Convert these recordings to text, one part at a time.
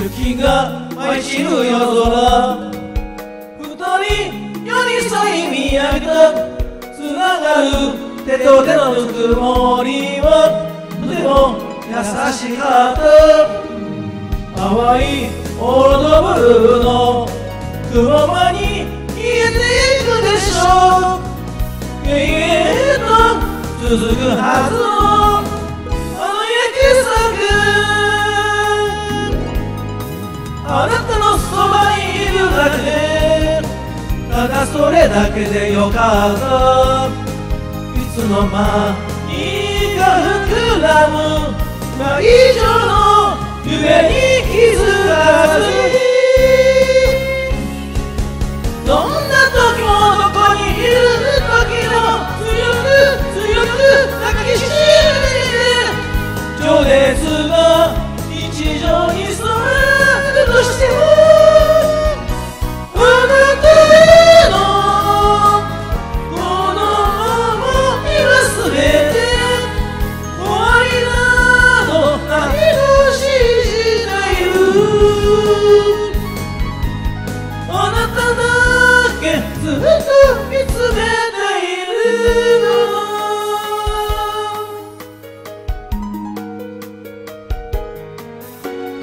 月が舞い散る夜空。二人寄り添い見上げた。つながる手と手のぬくもりは。とても優しかった。淡いオールドブルーの雲間に消えていくでしょう。永遠と続くはず。あなたのそばにいるだけでただそれだけでよかったいつの間にか膨らむ。倍以上の夢に気づかずにどんな時もどこにいる時も強く強く抱きしめ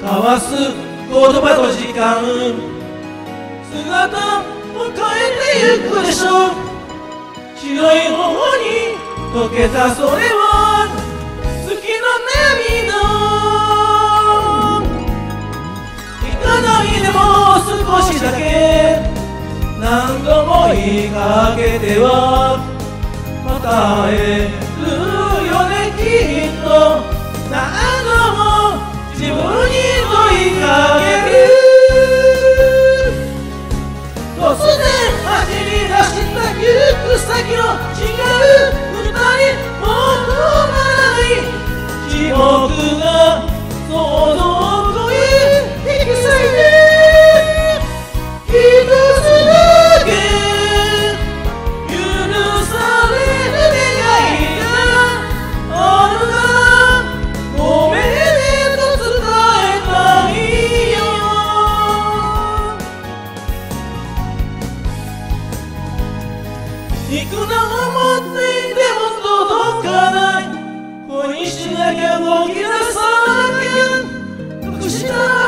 交わす言葉と時間。姿を変えてゆくでしょう。白い頬に溶けたそれは月の涙。行かないでも少しだけ何度も言いかけてはまた会え。いくら思っていても届かない。恋しなきゃ動き出さなきゃ。隠した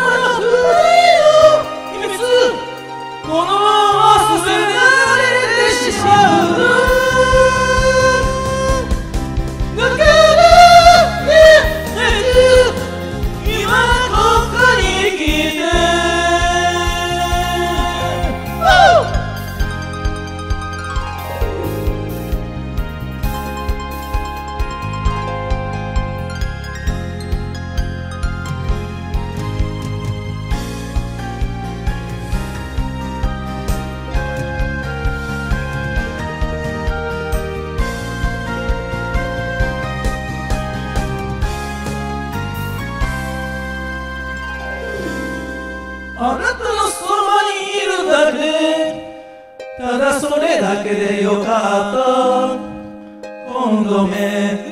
それだけでよかった。今度目